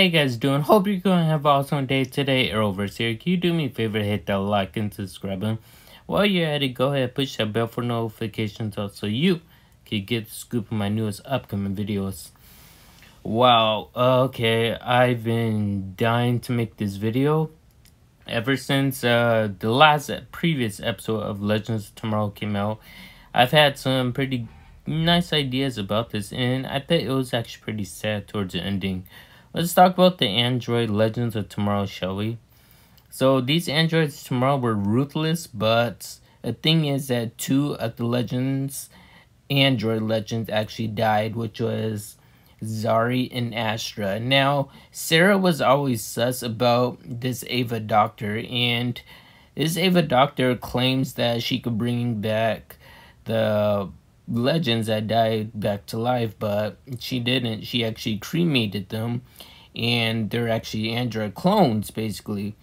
you guys doing? Hope you're going to have an awesome day today. Arrowverse here. Can you do me a favor, hit that like and subscribe button? While you're at it, go ahead push that bell for notifications out so you can get the scoop of my newest upcoming videos. Wow, okay, I've been dying to make this video ever since uh, the last previous episode of Legends of Tomorrow came out. I've had some pretty nice ideas about this, and I thought it was actually pretty sad towards the ending. Let's talk about the android Legends of Tomorrow, shall we? So these androids tomorrow were ruthless, but the thing is that two of the legends, android legends, actually died, which was Zari and Astra. Now, Sara was always sus about this Ava Doctor, and this Ava Doctor claims that she could bring back the legends that died back to life, but she didn't. She actually cremated them, and they're actually android clones, basically.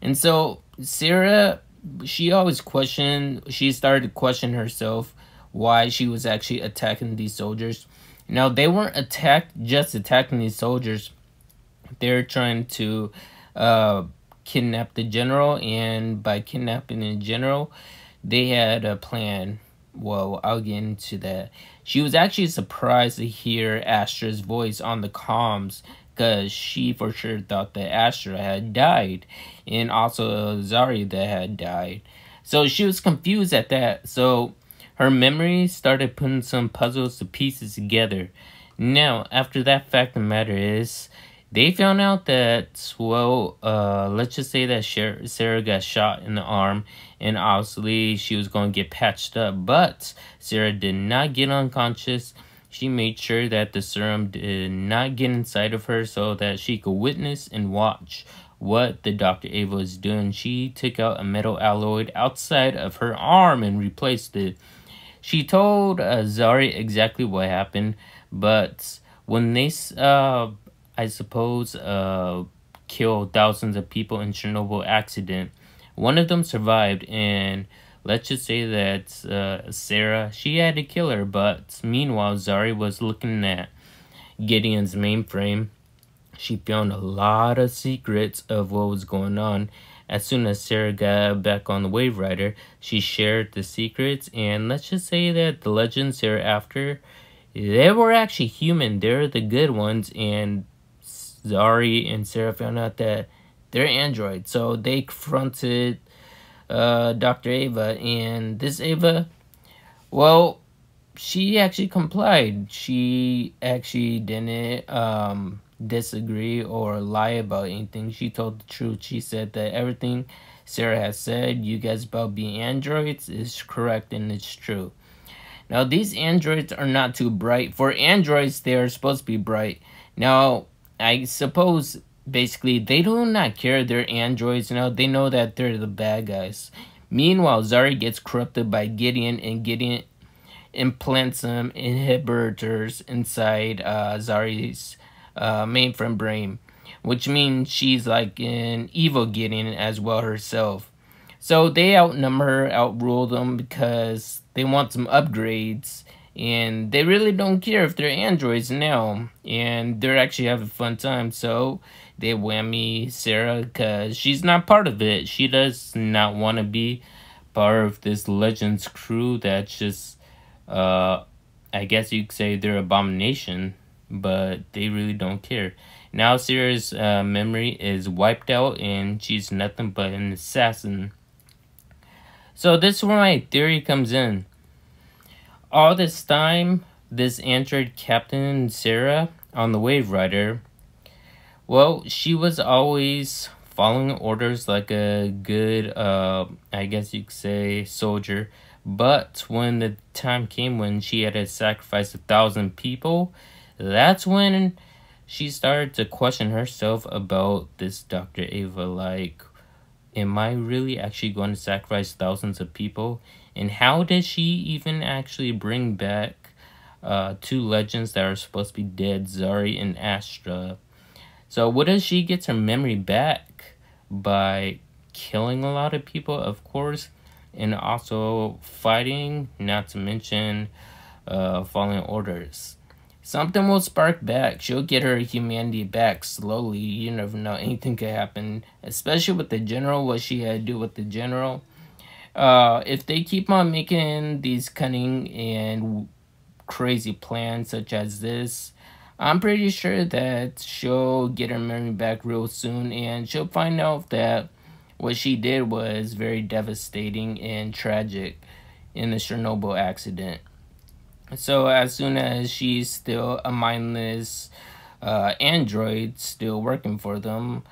And so Sara, she always questioned. She started to question herself why she was actually attacking these soldiers. Now they weren't attacked just attacking these soldiers. They're trying to uh, kidnap the general, and by kidnapping the general, they had a plan well, I'll get into that. She was actually surprised to hear Astra's voice on the comms because she for sure thought that Astra had died and also Zari that had died. So she was confused at that. So her memory started putting some puzzles to pieces together. Now, after that fact the matter is, they found out that, well, uh, let's just say that Sara got shot in the arm, and obviously she was going to get patched up, but Sara did not get unconscious. She made sure that the serum did not get inside of her so that she could witness and watch what the Dr. Ava was doing. She took out a metal alloy outside of her arm and replaced it. She told uh, Zari exactly what happened, but when they uh, I suppose, uh, killed thousands of people in Chernobyl accident. One of them survived, and let's just say that uh, Sara, she had to kill her, but meanwhile, Zari was looking at Gideon's mainframe. She found a lot of secrets of what was going on. As soon as Sara got back on the Waverider, she shared the secrets, and let's just say that the legends hereafter, they were actually human. They're the good ones, and Zari and Sara found out that they're androids. So they confronted uh, Dr. Ava, and this Ava, well, she actually complied. She actually didn't um, disagree or lie about anything. She told the truth. She said that everything Sara has said, you guys about being androids, is correct and it's true. Now, these androids are not too bright. For androids, they are supposed to be bright. Now, I suppose basically they do not care they're androids, you know, they know that they're the bad guys. Meanwhile, Zari gets corrupted by Gideon and Gideon implants some inhibitors inside uh, Zari's uh, mainframe brain, which means she's like an evil Gideon as well herself. So they outnumber her, outrule them because they want some upgrades and they really don't care if they're androids now. And they're actually having fun time. So they whammy sara because she's not part of it. She does not want to be part of this legends crew that's just uh i guess you could say they're abomination but they really don't care. Now sara's uh, memory is wiped out and she's nothing but an assassin. So this is where my theory comes in all this time, this android Captain Sara on the Waverider, well, she was always following orders like a good, uh, I guess you could say, soldier. But when the time came when she had to sacrifice a thousand people, that's when she started to question herself about this Dr. Ava. Like, am I really actually going to sacrifice thousands of people? And how did she even actually bring back uh, two legends that are supposed to be dead, Zari and Astra? So, what does she get her memory back? By killing a lot of people, of course, and also fighting, not to mention uh, following orders. something will spark back. She'll get her humanity back slowly. You never know. Anything could happen, especially with the general, what she had to do with the general. Uh, if they keep on making these cunning and crazy plans such as this, I'm pretty sure that she'll get her memory back real soon and she'll find out that what she did was very devastating and tragic in the Chernobyl accident. So as soon as she's still a mindless uh, android still working for them,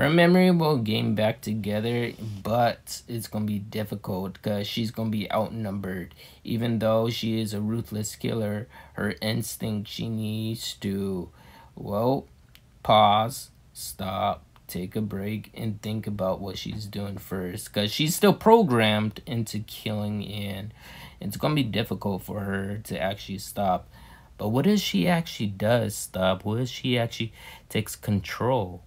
her memory will gain back together, but it's going to be difficult because she's going to be outnumbered. Even though she is a ruthless killer, her instinct, she needs to, well, pause, stop, take a break, and think about what she's doing first because she's still programmed into killing and it's going to be difficult for her to actually stop. But what if she actually does stop? What if she actually takes control?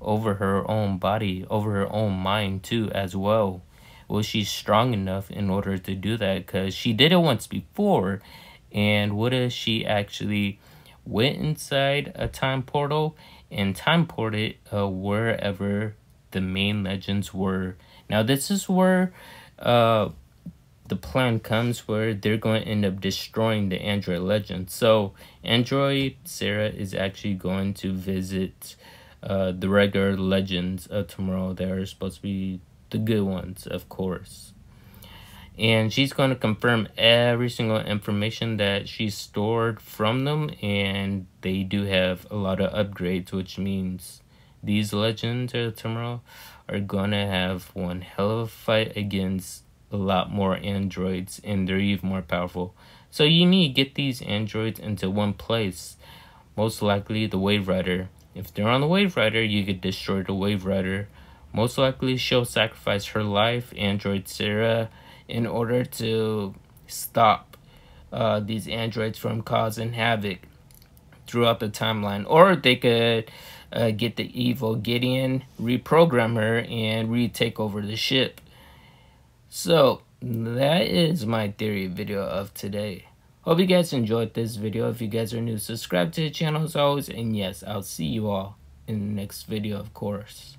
Over her own body, over her own mind too as well. Was she strong enough in order to do that? Because she did it once before. And what if she actually went inside a time portal and time ported uh, wherever the main legends were? Now, this is where uh, the plan comes where they're going to end up destroying the android legend. So, Android Sara is actually going to visit uh, the regular legends of tomorrow that are supposed to be the good ones, of course. And she's going to confirm every single information that she stored from them, and they do have a lot of upgrades, which means these legends of tomorrow are going to have one hell of a fight against a lot more androids, and they're even more powerful. So you need to get these androids into one place, most likely the Waverider if they're on the Waverider, you could destroy the Waverider. Most likely, she'll sacrifice her life, Android Sara, in order to stop uh, these androids from causing havoc throughout the timeline. Or they could uh, get the evil Gideon, reprogram her, and retake over the ship. So, that is my theory video of today. Hope you guys enjoyed this video. If you guys are new, subscribe to the channel as always. And yes, I'll see you all in the next video, of course.